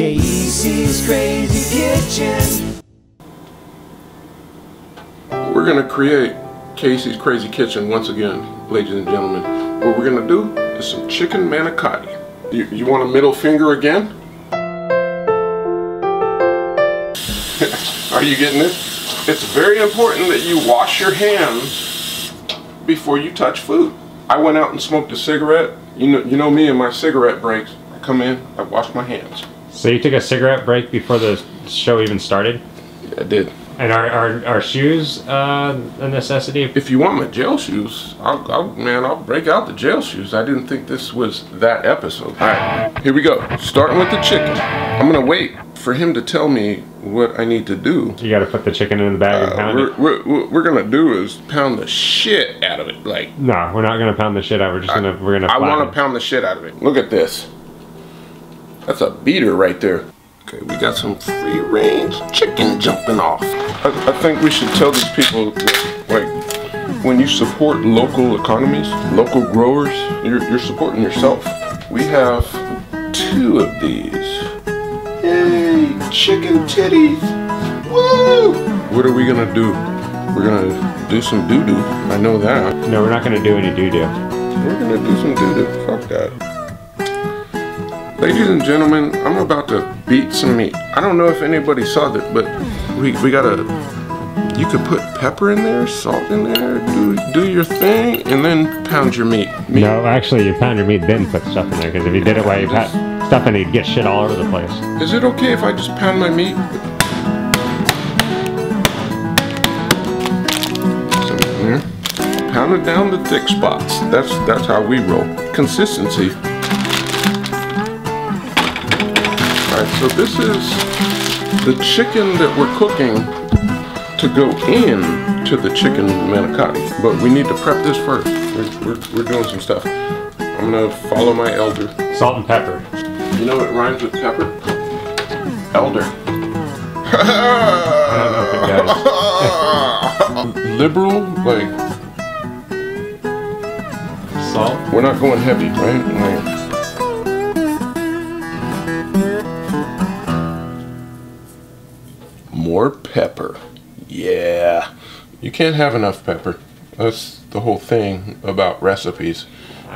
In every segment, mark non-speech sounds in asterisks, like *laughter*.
Kayisi's Krazy Kitchen. We're gonna create Kayisi's Krazy Kitchen once again, ladies and gentlemen. What we're gonna do is some chicken manicotti. You, you want a middle finger again? *laughs* Are you getting it? It's very important that you wash your hands before you touch food. I went out and smoked a cigarette. You know, you know me and my cigarette breaks. I come in, I wash my hands. So you took a cigarette break before the show even started? Yeah, I did. And are, are, are shoes uh, a necessity? If you want my jail shoes, I'll, I'll, man, I'll break out the jail shoes. I didn't think this was that episode. All right, here we go. Starting with the chicken. I'm gonna wait for him to tell me what I need to do. You got to put the chicken in the bag and Uh, pound we're, it. we're, what we're gonna do is pound the shit out of it. Like, No, we're not gonna pound the shit out. We're just gonna we're gonna. I want to pound the shit out of it. Look at this. That's a beater right there. Okay, we got some free range chicken jumping off. I, I think we should tell these people, that, like, when you support local economies, local growers, you're, you're supporting yourself. We have two of these. Yay, chicken titties. Woo! What are we gonna do? We're gonna do some doo-doo. I know that. No, we're not gonna do any doo doo. We're gonna do some doo-doo. Fuck that. Ladies and gentlemen, I'm about to beat some meat. I don't know if anybody saw that, but we we gotta. You could put pepper in there, salt in there, do do your thing, and then pound your meat. meat. No, actually, you pound your meat then put stuff in there because if you did it while you put stuff in, you'd get shit all over the place. Is it okay if I just pound my meat? Pound it down the thick spots. That's that's how we roll. Consistency. Alright, so this is the chicken that we're cooking to go in to the chicken manicotti. But we need to prep this first. We're, we're, we're doing some stuff. I'm gonna follow my elder. Salt and pepper. You know what rhymes with pepper? Elder. I don't know if it does. *laughs* Liberal, like Salt. we're not going heavy, right? Like, more pepper. Yeah. You can't have enough pepper. That's the whole thing about recipes.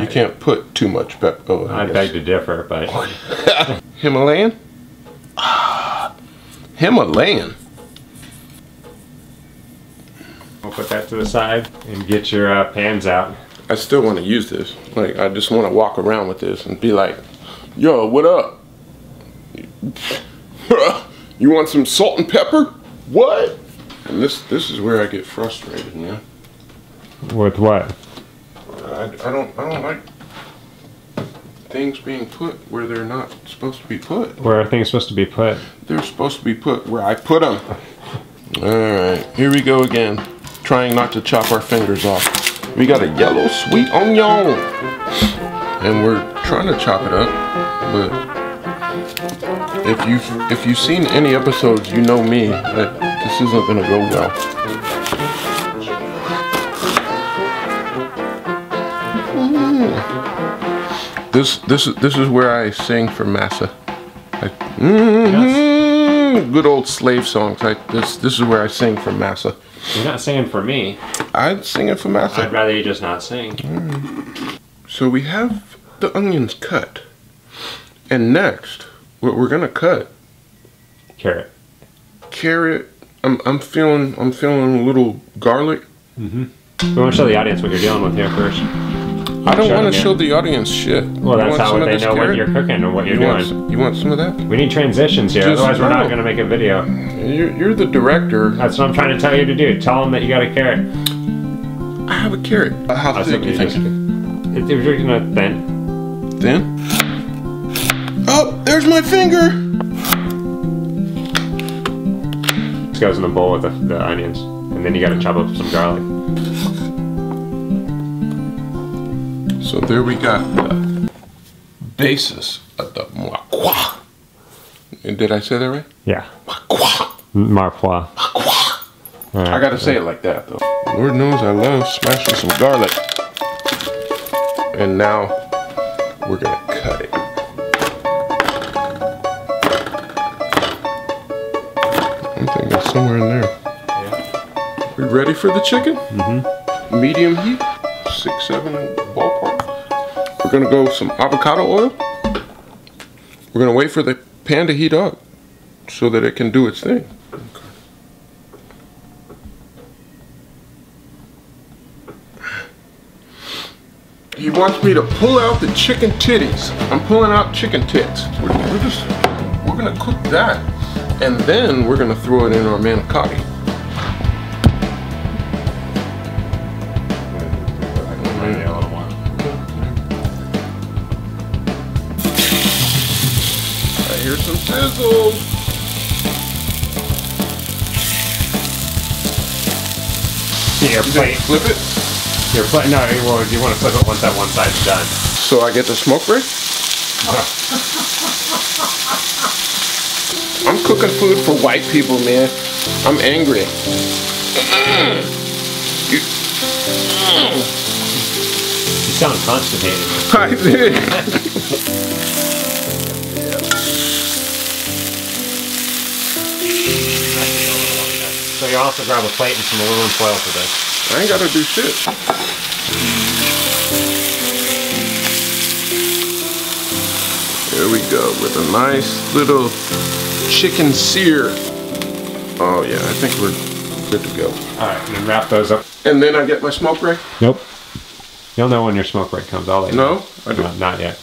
You can't put too much pepper. Oh, I guess. beg to differ, but *laughs* Himalayan? Ah, Himalayan. we'll put that to the side and get your uh, pans out. I still want to use this. Like, I just want to walk around with this and be like, yo, what up? *laughs* you want some salt and pepper? What? And this this is where I get frustrated, man. With what? I, I don't I don't like things being put where they're not supposed to be put. Where are things supposed to be put? They're supposed to be put where I put them. All right, here we go again. Trying not to chop our fingers off. We got a yellow sweet onion, and we're trying to chop it up. But if you've if you've seen any episodes, you know me that this isn't gonna go well. This this is this is where I sing for massa. Like, mm good old slave songs. Like this this is where I sing for massa. You're not singing for me. I'd sing it for massa. I'd rather you just not sing. So we have the onions cut. And next, what we're gonna cut, Carrot. carrot. I'm I'm feeling I'm feeling a little garlic. We want to show the audience what you're dealing with here first. I don't want to show the audience shit. Well, that's how they know what carrot? you're cooking or what you're You doing. some- you want some of that? We need transitions here, Just- otherwise we're not going to make a video. You're, you're the director. That's what I'm trying to tell you to do. Tell them that you got a carrot. I have a carrot. How thick what you think? If you're gonna thin, Then? There's my finger. this goes in the bowl with the, the onions, and then you got to chop up some garlic. So there we got the basis of the mwakwa. And did I say that right? Yeah, Mwakwa. mirepoix. I gotta say it like that though. Lord knows I love smashing some garlic. And now we're gonna cut it. Somewhere in there. Yeah. We ready for the chicken? Mm-hmm. Medium heat, six, seven ballpark. We're gonna go some avocado oil. We're gonna wait for the pan to heat up so that it can do its thing. He wants me to pull out the chicken titties. I'm pulling out chicken tits. We're, we're just, we're gonna cook that. And then we're gonna throw it in our manicotti. I hear some sizzle. Your You plate. flip it? Your plate. No, well, you want to flip it once that one side's done. So I get the smoke break? *laughs* I'm cooking food for white people, man. I'm angry. You, You sound constipated. I did. So you also grab a plate and some aluminum foil for this. I ain't gotta do shit. There we go with a nice little chicken sear. Oh yeah, I think we're good to go. All right, and then wrap those up. And then I get my smoke break? Nope. You'll know when your smoke break comes. I'll let you No, know. I do. No, not yet.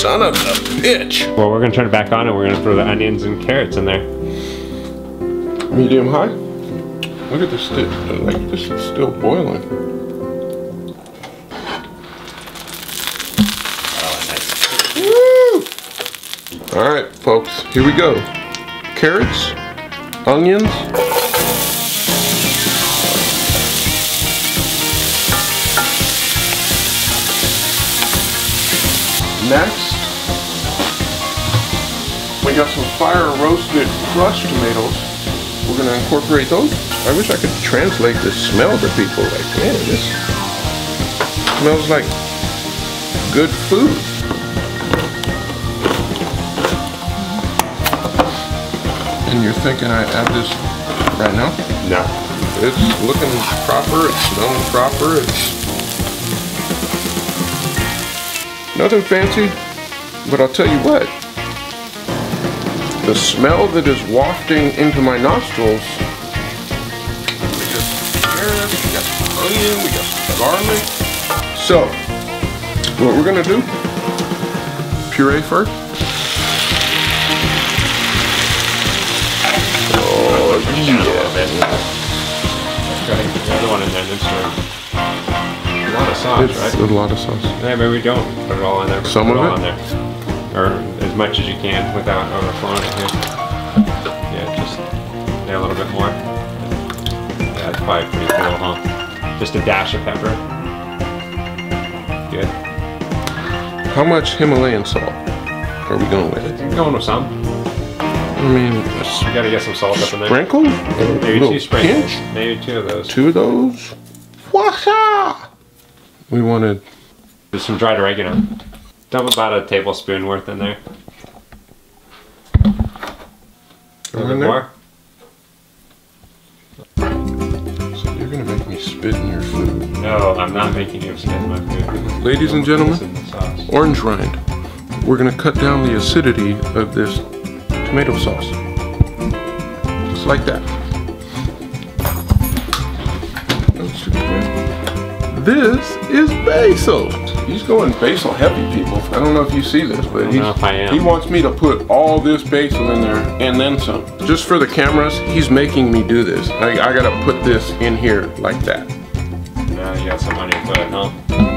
Son of a bitch. Well, we're gonna turn it back on and we're gonna throw the onions and carrots in there. Medium high. Look at this. Like this is still boiling. All right, folks. Here we go. Carrots, onions. Next, we got some fire roasted crushed tomatoes. We're gonna incorporate those. I wish I could translate this smell to people. Like, man, this smells like good food. And you're thinking I add this right now? No. It's looking proper, it's smelling proper, it's nothing fancy, but I'll tell you what. The smell that is wafting into my nostrils. We got some carrots, we got some onion, we got some garlic. So, what we're gonna do, puree first. Oh yeah. Go ahead, put the other one in there, then stir. A lot of sauce, It's right? a lot of sauce. Yeah, maybe we don't put it all in there. Some of it? Or as much as you can without overflowing it here. Yeah, just yeah, a little bit more. Yeah, it's probably pretty cool, huh? Just a dash of pepper. Good. How much Himalayan salt are we going with? I'm going with some. I mean, You gotta get some salt up in there. sprinkle? Maybe two sprinkles. pinch? Maybe two of those. Two of those? Waha! We wanted, There's some dried oregano. Dump about a tablespoon worth in there. A little more. so you're gonna make me spit in your food. No, I'm not making you spit in my food. Ladies and gentlemen, in the sauce. orange rind. We're gonna cut down the acidity of this tomato sauce. Just like that. That's super good. This is basil. He's going basil heavy, people. I don't know if you see this, but he's, I am. he wants me to put all this basil in there and then some. Just for the cameras, he's making me do this. I, I gotta put this in here like that. Now you got some on your foot, huh?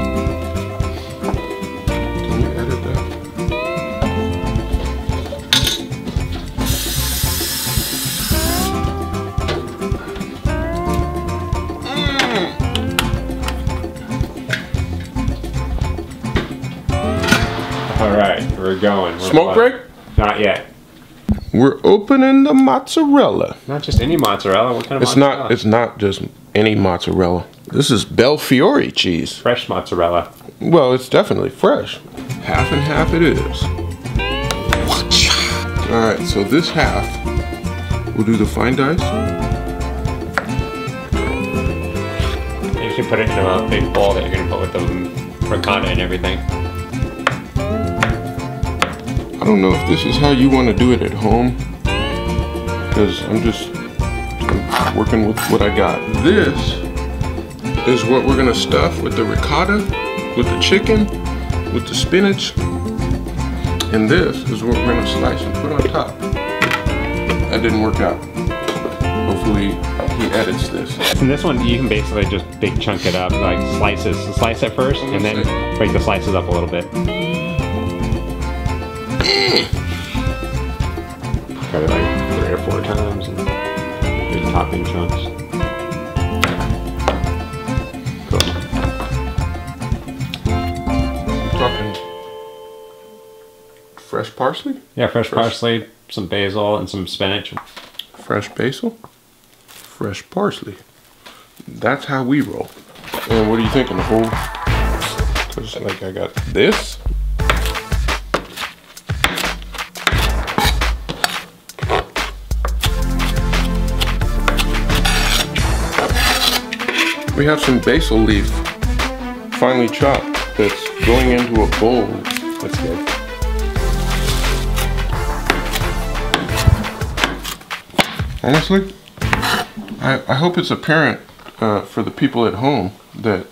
We're going. We're Smoke flying. break? Not yet. We're opening the mozzarella. Not just any mozzarella. What kind of It's mozzarella? not. It's not just any mozzarella. This is Belfiore cheese. Fresh mozzarella. Well, it's definitely fresh. Half and half it is. All right, so this half, we'll do the fine dice. You can put it in a big bowl that you're gonna put with the ricotta and everything. I don't know if this is how you want to do it at home, because I'm just I'm working with what I got. This is what we're gonna stuff with the ricotta, with the chicken, with the spinach, and this is what we're gonna slice and put on top. That didn't work out. Hopefully he edits this. And this one, you can basically just big chunk it up, like slices. Slice it first, and then break the slices up a little bit. Cut it like three or four times, and big topping chunks. Cool. Talking fresh parsley, Yeah, fresh Fresh. parsley, some basil, and some spinach. fresh basil, fresh parsley. That's how we roll. And what are you thinking? The whole? Cause like I got this. We have some basil leaf, finely chopped, that's going into a bowl. That's good. Honestly, I, I hope it's apparent uh, for the people at home that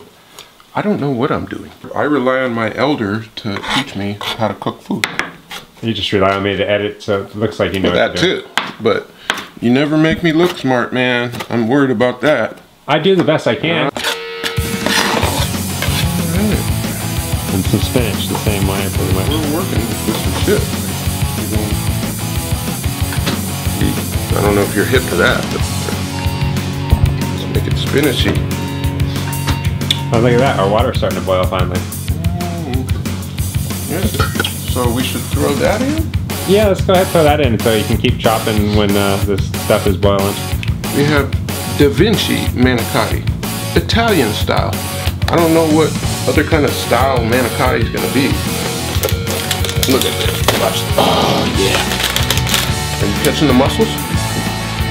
I don't know what I'm doing. I rely on my elder to teach me how to cook food. You just rely on me to edit, so it looks like you know That to do. too. But you never make me look smart, man. I'm worried about that. I do the best I can. And some spinach the same way, pretty much. We're working with some shit. I don't know if you're hip to that, but let's make it spinachy. Oh, look at that. Our water's starting to boil finally. Yeah. So we should throw that in? Yeah, let's go ahead and throw that in so you can keep chopping when uh, this stuff is boiling. We have Da Vinci manicotti, Italian style. I don't know what other kind of style manicotti is gonna be. Look at this. Watch. Oh yeah. Are you catching the mussels?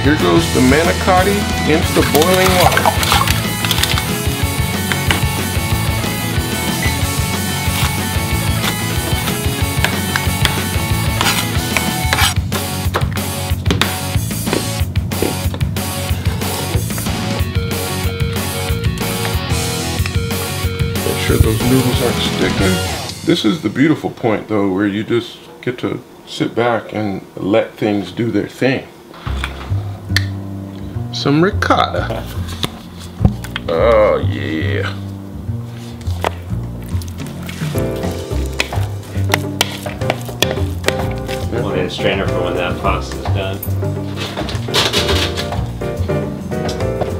Here goes the manicotti into the boiling water. Make sure noodles aren't sticking. This is the beautiful point though, where you just get to sit back and let things do their thing. Some ricotta. Oh yeah. Need a strainer for when that pasta is done.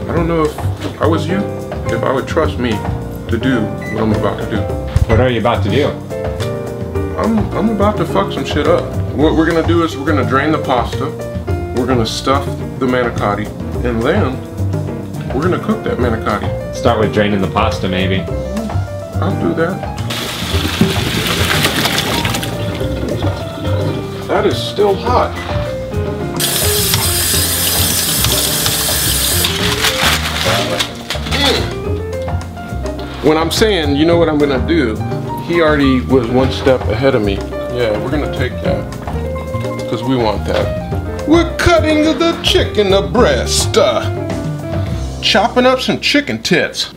I don't know if I was you, if I would trust me to do what I'm about to do. What are you about to do? I'm I'm about to fuck some shit up. What we're gonna do is we're gonna drain the pasta, we're gonna stuff the manicotti, and then we're gonna cook that manicotti. Start with draining the pasta, maybe. I'll do that. That is still hot. When I'm saying, you know what I'm gonna do, he already was one step ahead of me. Yeah, we're gonna take that. Because we want that. We're cutting the chicken a breast. Uh, chopping up some chicken tits.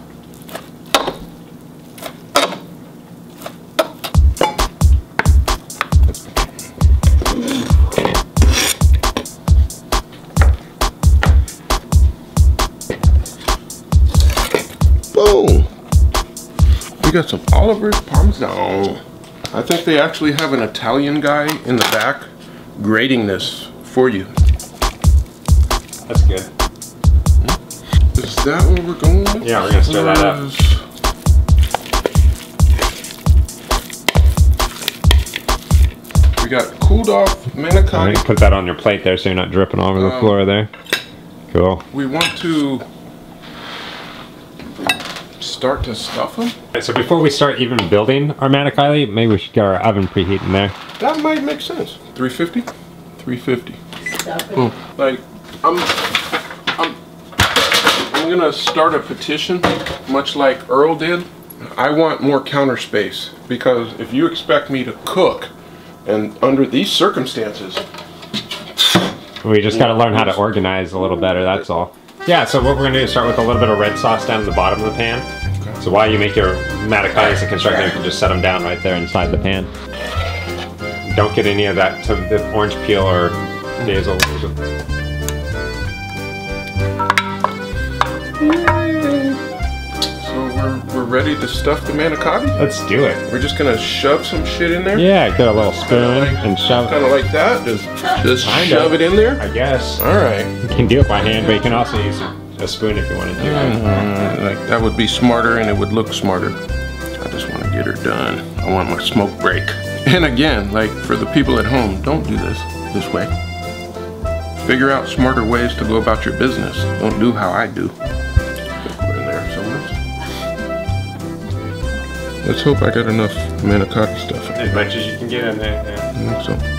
Got some Oliver's Parmesan. I think they actually have an Italian guy in the back grading this for you. That's good. Is that what we're going with? Yeah, we're gonna stir that up. We got cooled off manicotti. put that on your plate there so you're not dripping all over the Um, floor there. Cool. We want to start to stuff them? So before we start even building our manicotti, maybe we should get our oven preheating there. That might make sense. 350? 350. Boom. Hmm. Like, I'm, I'm, I'm gonna start a petition, much like Earl did. I want more counter space because if you expect me to cook, and under these circumstances, We just got to learn how to organize a little better, that's all. Yeah, so what we're going to do is start with a little bit of red sauce down at the bottom of the pan. So while you make your maticottis and construction, you can just set them down right there inside the pan. Don't get any of that to the orange peel or basil. so we're, we're ready to stuff the manicotti. Let's do it. We're just gonna shove some shit in there. Yeah, get a little spoon and shove Kind of like that. Just, just shove it in there. I guess. All right. You can do it by hand, but you can also use a spoon if you want to do it. Uh, like that would be smarter and it would look smarter. I just want to get her done. I want my smoke break. *laughs* And again, like for the people at home, don't do this this way. Figure out smarter ways to go about your business. Don't do how I do. In there somewhere. Let's hope I got enough manicotti stuff. As much as you can get in there. Yeah. I think so.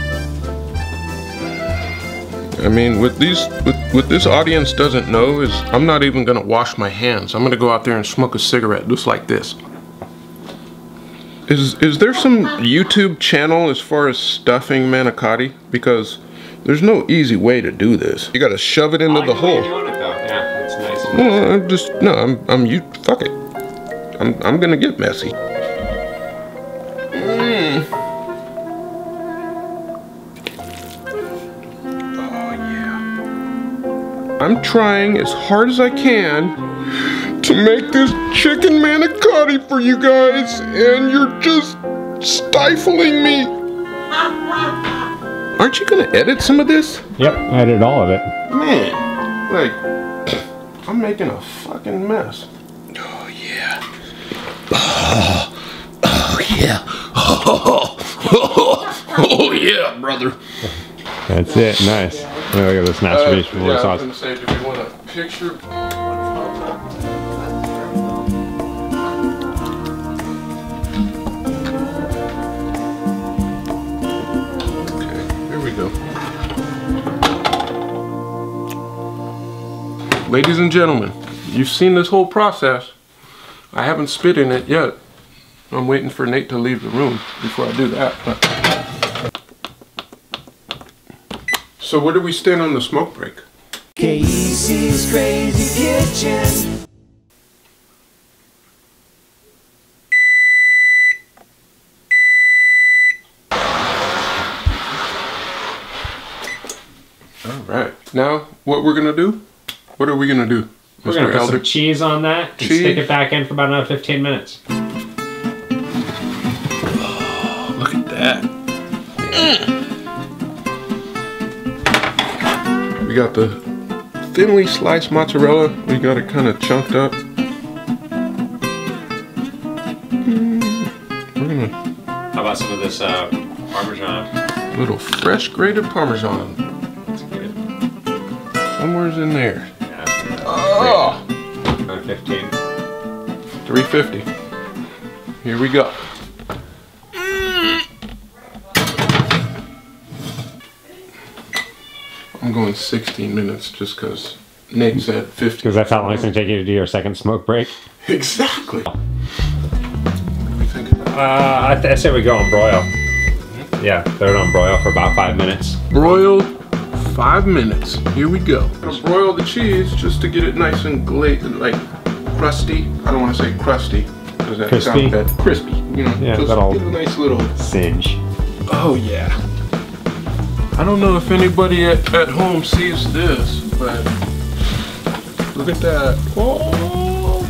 I mean, what these, what, what this audience doesn't know is I'm not even gonna wash my hands. I'm gonna go out there and smoke a cigarette just like this. Is is there some YouTube channel as far as stuffing manicotti? Because there's no easy way to do this. You gotta shove it into the hole. Doing. Yeah, nice. No, I'm just no. I'm I'm you. Fuck it. I'm I'm gonna get messy. I'm trying as hard as I can to make this chicken manicotti for you guys, and you're just stifling me. Aren't you gonna edit some of this? Yep, I did all of it. Man, like, I'm making a fucking mess. Oh, yeah. Oh, oh yeah. Oh, *laughs* oh, yeah, brother. That's it. Nice. Look at this masturbation Uh, yeah, I was gonna say, do we want a picture? Okay, here we go. Ladies and gentlemen, you've seen this whole process. I haven't spit in it yet. I'm waiting for Nate to leave the room before I do that. but- So where do we stand on the smoke break? Kayisi's Krazy Kitchen. All right. Now, what we're gonna do? What are we gonna do, We're gonna Mr. put Elder? some cheese on that and Cheese. stick it back in for about another 15 minutes. Look at that. Mm. We got the thinly sliced mozzarella. We got it kind of chunked up. Mm, We're gonna How about some of this uh, Parmesan? little fresh grated parmesan. That's good. Somewhere's in there. Yeah. Oh, Another 15. 350. Here we go. I'm going 16 minutes just because Nate said 50. Because that's how long it's gonna take you to do your second smoke break. *laughs* Exactly. What do we think? Uh, I, th- I say we go on broil. Yeah, throw it on broil for about five minutes. Broil five minutes. Here we go. I'm gonna broil the cheese just to get it nice and glazed, like crusty. I don't want to say crusty because that Crispy? sounds bad. Crispy. You know, Yeah, just that'll- get a nice little. Singe. Oh yeah. I don't know if anybody at, at home sees this, but look at that. Oh,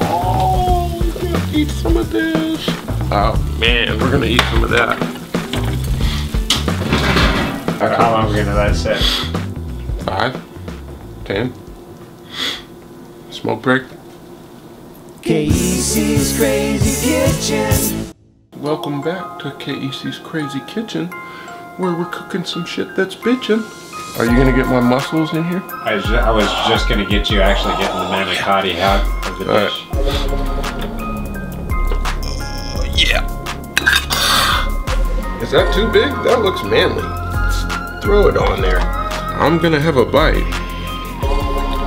oh, we're gonna eat some of this. Oh man, we're gonna eat some of that. How long are we gonna let it sit? Five, ten. Smoke break. Kayisi's Krazy Kitchen. Welcome back to Kayisi's Krazy Kitchen, where we're cooking some shit that's bitching. Are you gonna get my muscles in here? I, was just, I was just gonna get you actually getting the manicotti out of the All dish. Right. Uh, yeah. Is that too big? That looks manly. Throw it on there. I'm gonna have a bite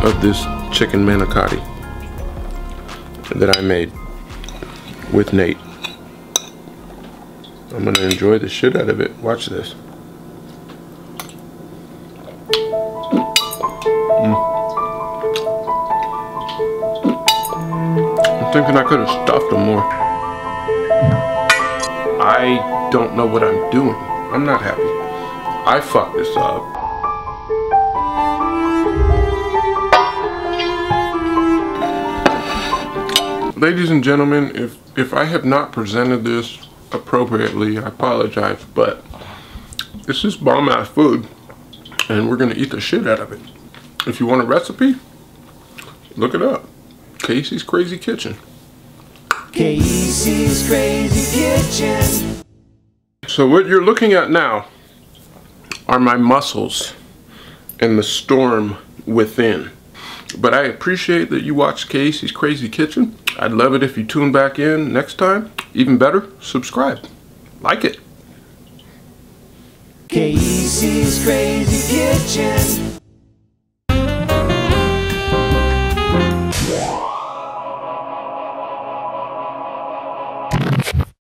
of this chicken manicotti that I made with Nate. I'm gonna enjoy the shit out of it. Watch this. Mm. I'm thinking I could have stuffed them more. I don't know what I'm doing. I'm not happy. I fucked this up. Ladies and gentlemen, if if I have not presented this appropriately, I apologize, but this is bomb ass food and we're gonna eat the shit out of it. If you want a recipe, look it up. Kayisi's Krazy Kitchen. Kayisi's Krazy Kitchen. So what you're looking at now are my muscles and the storm within. But I appreciate that you watched Kayisi's Krazy Kitchen. I'd love it if you tune back in next time. Even better, subscribe. Like it. Kayisi's Krazy Kitchen.